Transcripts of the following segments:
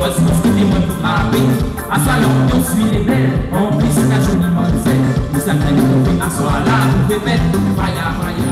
Moi, je pense que des pour. À sa on suit les belles. On prie, c'est la jolie, moi, je. Nous, ça à soi là, nous, bébé, vaille à.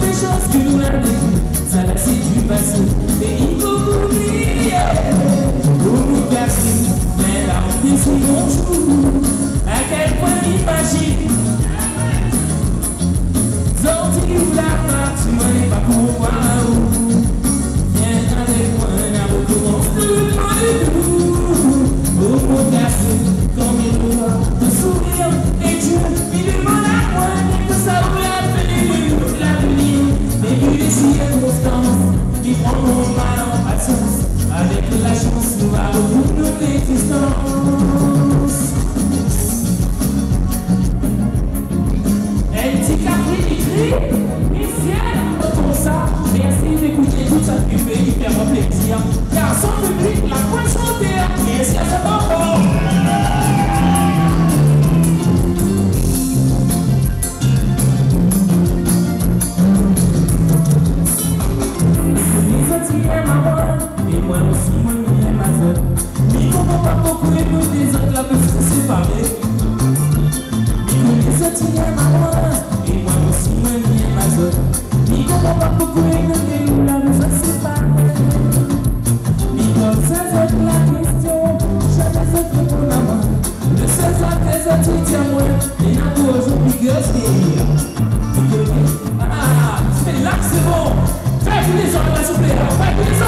des choses que tu m'as ça là du passé, il faut oublier. Mais là on à quel point la part, pas pour moi. You. respirar, vai começar.